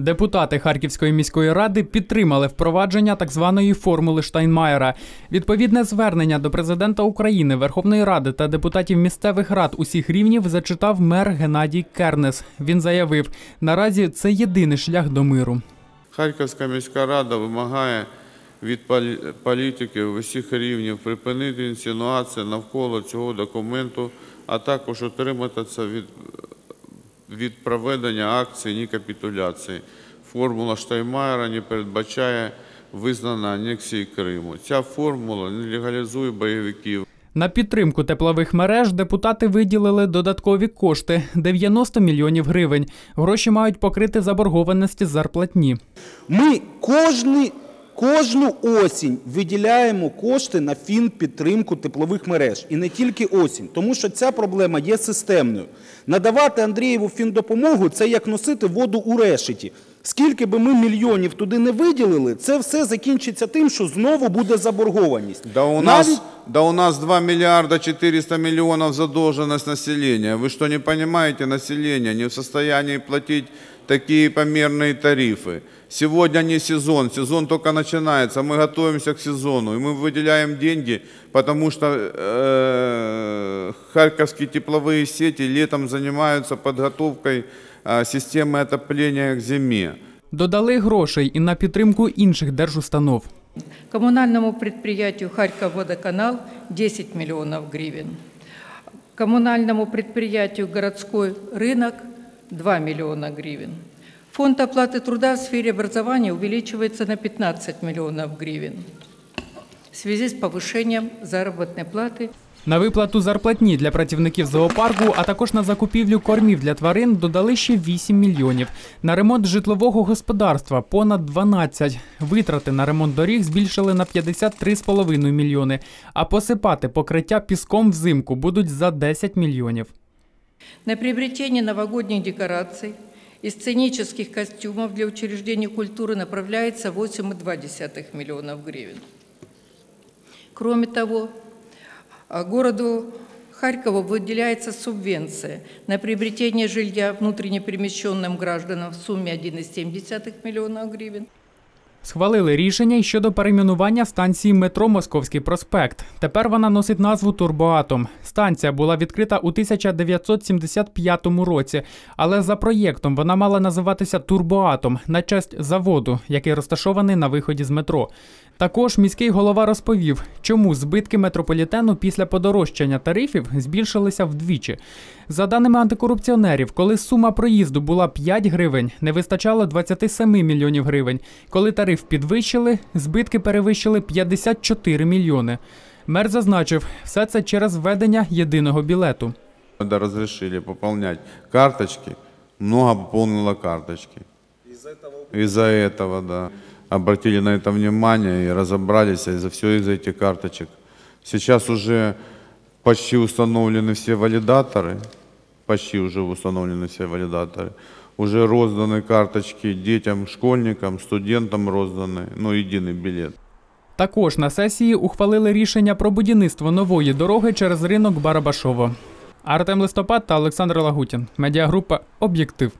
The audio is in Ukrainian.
Депутати Харківської міської ради підтримали впровадження так званої формули Штайнмаєра. Відповідне звернення до президента України, Верховної Ради та депутатів місцевих рад усіх рівнів зачитав мер Геннадій Кернес. Він заявив: наразі це єдиний шлях до миру. Харківська міська рада вимагає від політиків усіх рівнів припинити інсинуації навколо цього документу, а також утриматися від, від проведення акцій ні капітуляції. Формула Штайнмаєра не передбачає визнання анексії Криму. Ця формула не легалізує бойовиків. На підтримку теплових мереж депутати виділили додаткові кошти 90 мільйонів гривень. Гроші мають покрити заборгованості зарплатні. Ми кожні, кожну осінь виділяємо кошти на фінпідтримку теплових мереж. І не тільки осінь, тому що ця проблема є системною. Надавати Андрієву фіндопомогу це як носити воду у решеті. Скільки би ми мільйонів туди не виділили, це все закінчиться тим, що знову буде заборгованість. Да у, нас, да у нас 2 миллиарда 400 миллионов задолженность населения. Вы что, не понимаете, население не в состоянии платить такие померные тарифы. Сегодня не сезон, сезон только начинается, мы готовимся к сезону, и мы выделяем деньги, потому что э, харьковские тепловые сети летом занимаются подготовкой э, системы отопления к зиме. Додали грошей і на підтримку інших держустанов. Коммунальному предприятию «Харьковводоканал» 10 миллионов гривен. Коммунальному предприятию «Городской рынок» 2 миллиона гривен. Фонд оплаты труда в сфере образования увеличивается на 15 миллионов гривен в связи с повышением заработной платы На виплату зарплатні для працівників зоопарку, а також на закупівлю кормів для тварин додали ще 8 мільйонів. На ремонт житлового господарства понад 12. Витрати на ремонт доріг збільшили на 53,5 мільйони, а посипати покриття піском взимку будуть за 10 мільйонів. на приобретение новогодних декораций и сценических костюмов для учреждений культуры направляется 8,2 миллионов гривен. Кроме того, городу Харькову выделяется субвенция на приобретение жилья внутренне перемещенным гражданам в сумме 1,7 миллиона гривен. Схвалили рішення й щодо перейменування станції метро Московський проспект. Тепер вона носить назву Турбоатом. Станція була відкрита у 1975 році, але за проєктом вона мала називатися Турбоатом на честь заводу, який розташований на виході з метро. Також міський голова розповів, чому збитки метрополітену після подорожчання тарифів збільшилися вдвічі. За даними антикорупціонерів, коли сума проїзду була 5 гривень, не вистачало 27 мільйонів гривень. Коли тариф підвищили, збитки перевищили 54 мільйони. Мер зазначив, все це через введення єдиного білету. Когда разрешили пополнять карточки, много пополнило карточки. Из-за этого? да Обратили на это внимание и разобрались из-за все из-за этих карточек. Сейчас уже почти установлены все валидаторы, почти уже установлены все валидаторы. Уже розданы карточки детям, школьникам, студентам розданы, ну, единый билет. Також на сесії ухвалили рішення про будівництво нової дороги через ринок Барабашово. Артем Листопад та Олександр Лагутін. Медіагрупа Об'єктив.